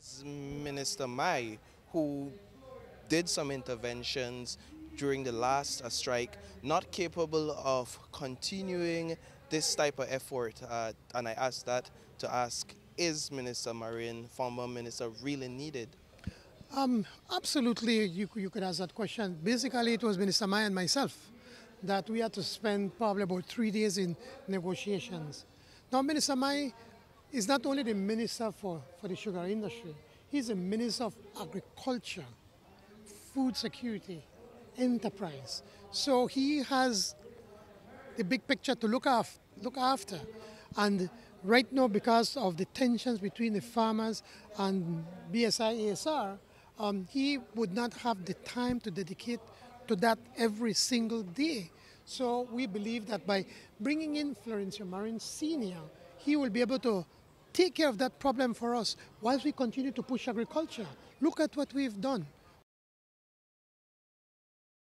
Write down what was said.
is Minister Mai, who did some interventions during the last uh, strike, not capable of continuing this type of effort. Uh, and I asked that to ask, is Minister Marin, former minister, really needed? Um, absolutely, you, you could ask that question. Basically, it was Minister Mai and myself that we had to spend probably about three days in negotiations. Now, Minister Mai is not only the minister for, for the sugar industry, he's the minister of agriculture, food security, enterprise. So he has the big picture to look, af- look after. And right now, because of the tensions between the farmers and BSI ASR, um, he would not have the time to dedicate to that every single day. So we believe that by bringing in Florencio Marin Sr., he will be able to take care of that problem for us whilst we continue to push agriculture. Look at what we've done.